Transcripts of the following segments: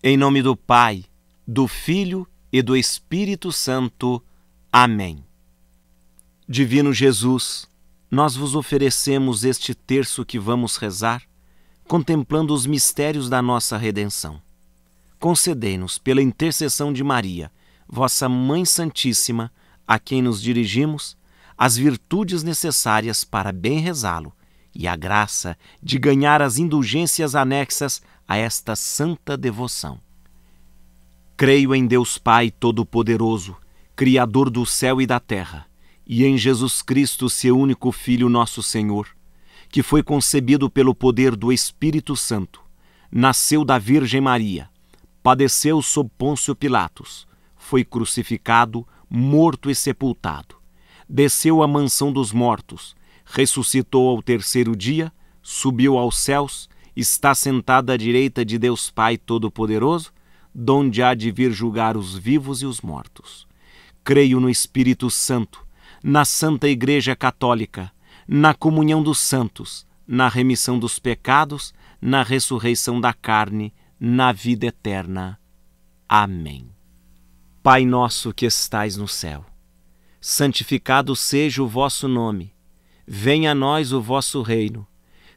Em nome do Pai, do Filho e do Espírito Santo. Amém. Divino Jesus, nós vos oferecemos este terço que vamos rezar, contemplando os mistérios da nossa redenção. Concedei-nos, pela intercessão de Maria, vossa Mãe Santíssima, a quem nos dirigimos, as virtudes necessárias para bem rezá-lo e a graça de ganhar as indulgências anexas a esta santa devoção. Creio em Deus Pai Todo-Poderoso, Criador do céu e da terra, e em Jesus Cristo, seu único Filho, nosso Senhor, que foi concebido pelo poder do Espírito Santo, nasceu da Virgem Maria, padeceu sob Pôncio Pilatos, foi crucificado, morto e sepultado, desceu à mansão dos mortos, ressuscitou ao terceiro dia, subiu aos céus está sentada à direita de Deus Pai Todo-Poderoso, donde há de vir julgar os vivos e os mortos. Creio no Espírito Santo, na Santa Igreja Católica, na comunhão dos santos, na remissão dos pecados, na ressurreição da carne, na vida eterna. Amém. Pai nosso que estais no céu, santificado seja o vosso nome. Venha a nós o vosso reino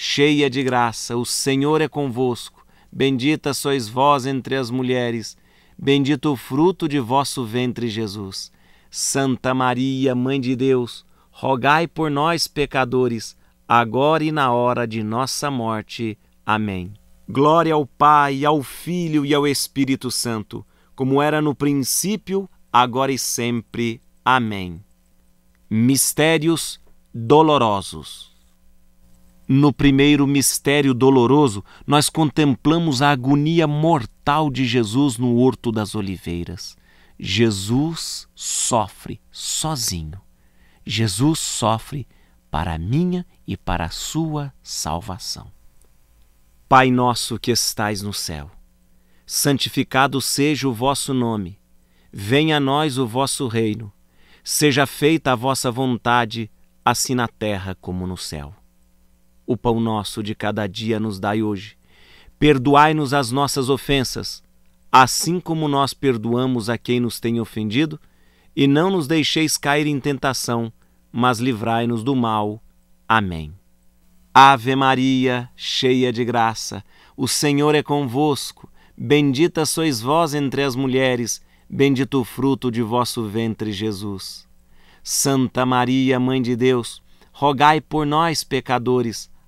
cheia de graça, o Senhor é convosco. Bendita sois vós entre as mulheres, bendito o fruto de vosso ventre, Jesus. Santa Maria, Mãe de Deus, rogai por nós, pecadores, agora e na hora de nossa morte. Amém. Glória ao Pai, ao Filho e ao Espírito Santo, como era no princípio, agora e sempre. Amém. Mistérios dolorosos. No primeiro mistério doloroso, nós contemplamos a agonia mortal de Jesus no Horto das Oliveiras. Jesus sofre sozinho. Jesus sofre para a minha e para a sua salvação. Pai nosso que estais no céu, santificado seja o vosso nome. Venha a nós o vosso reino. Seja feita a vossa vontade, assim na terra como no céu. O pão nosso de cada dia nos dai hoje. Perdoai-nos as nossas ofensas, assim como nós perdoamos a quem nos tem ofendido, e não nos deixeis cair em tentação, mas livrai-nos do mal. Amém. Ave Maria, cheia de graça, o Senhor é convosco. Bendita sois vós entre as mulheres, bendito o fruto de vosso ventre, Jesus. Santa Maria, Mãe de Deus, rogai por nós, pecadores,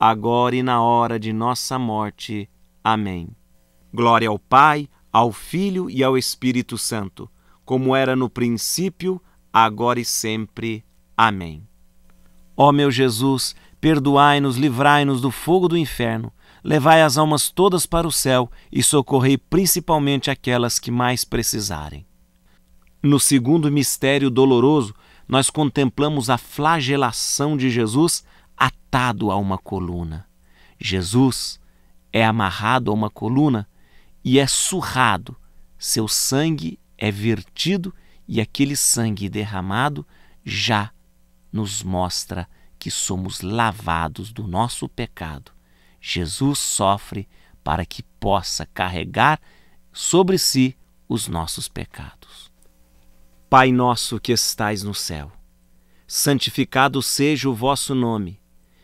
agora e na hora de nossa morte. Amém. Glória ao Pai, ao Filho e ao Espírito Santo, como era no princípio, agora e sempre. Amém. Ó meu Jesus, perdoai-nos, livrai-nos do fogo do inferno, levai as almas todas para o céu e socorrei principalmente aquelas que mais precisarem. No segundo mistério doloroso, nós contemplamos a flagelação de Jesus atado a uma coluna. Jesus é amarrado a uma coluna e é surrado, seu sangue é vertido e aquele sangue derramado já nos mostra que somos lavados do nosso pecado. Jesus sofre para que possa carregar sobre si os nossos pecados. Pai nosso que estais no céu, santificado seja o vosso nome.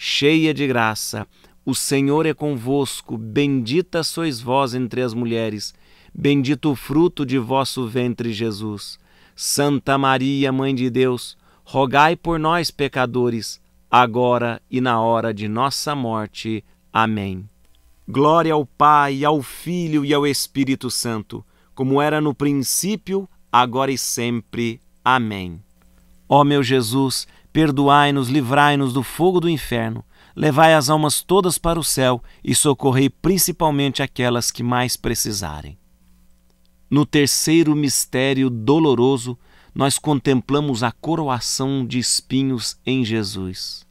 cheia de graça, o Senhor é convosco, bendita sois vós entre as mulheres, bendito o fruto de vosso ventre, Jesus. Santa Maria, Mãe de Deus, rogai por nós, pecadores, agora e na hora de nossa morte. Amém. Glória ao Pai, ao Filho e ao Espírito Santo, como era no princípio, agora e sempre. Amém. Ó meu Jesus, perdoai-nos, livrai-nos do fogo do inferno levai as almas todas para o céu e socorrei principalmente aquelas que mais precisarem. No terceiro mistério doloroso, nós contemplamos a coroação de espinhos em Jesus.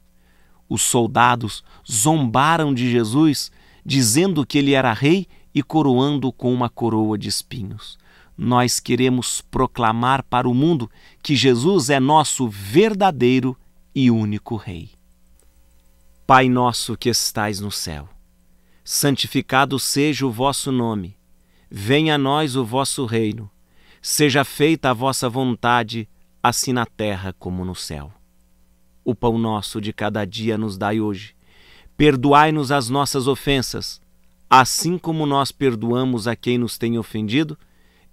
Os soldados zombaram de Jesus, dizendo que ele era rei e coroando com uma coroa de espinhos. Nós queremos proclamar para o mundo que Jesus é nosso verdadeiro e único Rei. Pai nosso que estais no céu, santificado seja o vosso nome, venha a nós o vosso reino, seja feita a vossa vontade, assim na terra como no céu. O pão nosso de cada dia nos dai hoje. Perdoai-nos as nossas ofensas, assim como nós perdoamos a quem nos tem ofendido,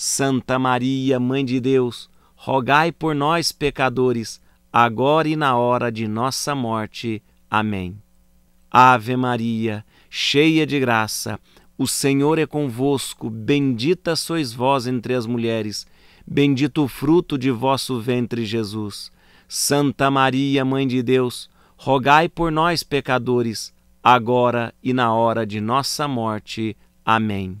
Santa Maria, Mãe de Deus, rogai por nós, pecadores, agora e na hora de nossa morte. Amém. Ave Maria, cheia de graça, o Senhor é convosco, bendita sois vós entre as mulheres, bendito o fruto de vosso ventre, Jesus. Santa Maria, Mãe de Deus, rogai por nós, pecadores, agora e na hora de nossa morte. Amém.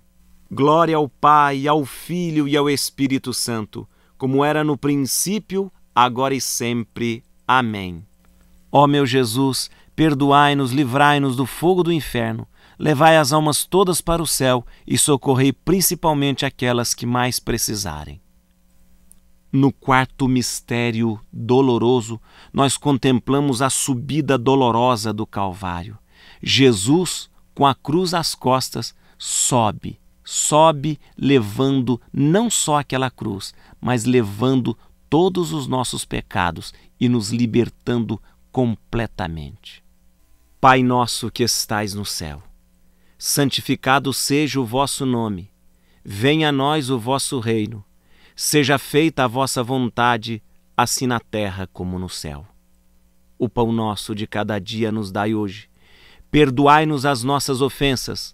Glória ao Pai, ao Filho e ao Espírito Santo, como era no princípio, agora e sempre. Amém. Ó meu Jesus, perdoai-nos, livrai-nos do fogo do inferno, levai as almas todas para o céu e socorrei principalmente aquelas que mais precisarem. No quarto mistério doloroso, nós contemplamos a subida dolorosa do Calvário. Jesus, com a cruz às costas, sobe sobe levando não só aquela cruz, mas levando todos os nossos pecados e nos libertando completamente. Pai nosso que estais no céu, santificado seja o vosso nome, venha a nós o vosso reino, seja feita a vossa vontade, assim na terra como no céu. O pão nosso de cada dia nos dai hoje. Perdoai-nos as nossas ofensas,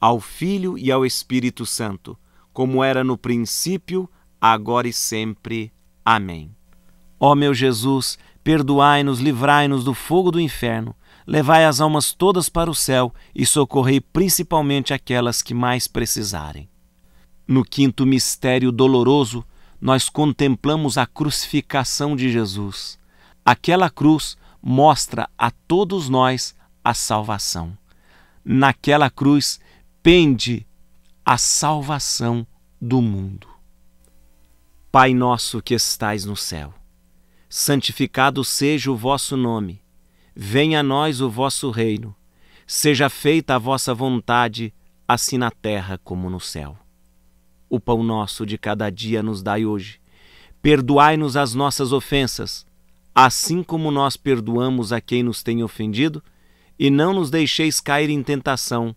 ao Filho e ao Espírito Santo, como era no princípio, agora e sempre. Amém. Ó meu Jesus, perdoai-nos, livrai-nos do fogo do inferno levai as almas todas para o céu e socorrei principalmente aquelas que mais precisarem. No quinto mistério doloroso, nós contemplamos a crucificação de Jesus. Aquela cruz mostra a todos nós a salvação. Naquela cruz pende a salvação do mundo. Pai nosso que estais no céu, santificado seja o vosso nome Venha a nós o vosso reino. Seja feita a vossa vontade, assim na terra como no céu. O pão nosso de cada dia nos dai hoje. Perdoai-nos as nossas ofensas, assim como nós perdoamos a quem nos tem ofendido, e não nos deixeis cair em tentação,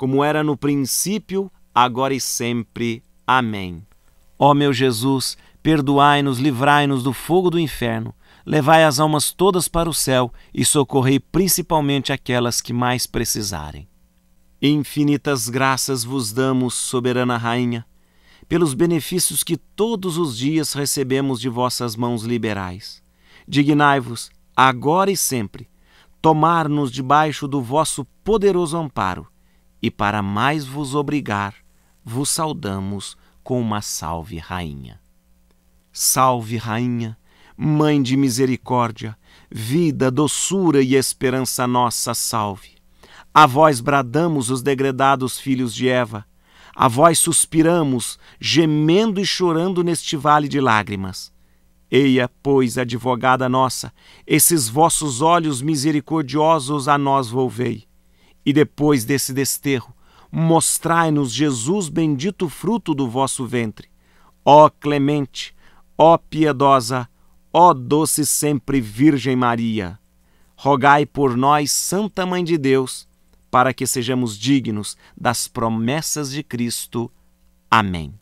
como era no princípio, agora e sempre. Amém. Ó meu Jesus, perdoai-nos, livrai-nos do fogo do inferno levai as almas todas para o céu e socorrei principalmente aquelas que mais precisarem. Infinitas graças vos damos, soberana Rainha, pelos benefícios que todos os dias recebemos de vossas mãos liberais. Dignai-vos, agora e sempre, tomar-nos debaixo do vosso poderoso amparo, e para mais vos obrigar, vos saudamos com uma salve, Rainha. Salve, Rainha, Mãe de misericórdia, vida, doçura e esperança nossa, salve. A vós bradamos os degredados filhos de Eva, a vós suspiramos, gemendo e chorando neste vale de lágrimas. Eia, pois, advogada nossa, esses vossos olhos misericordiosos a nós volvei. E depois desse desterro, mostrai-nos Jesus bendito fruto do vosso ventre. Ó clemente, ó piedosa, ó doce sempre Virgem Maria, rogai por nós, Santa Mãe de Deus, para que sejamos dignos das promessas de Cristo. Amém.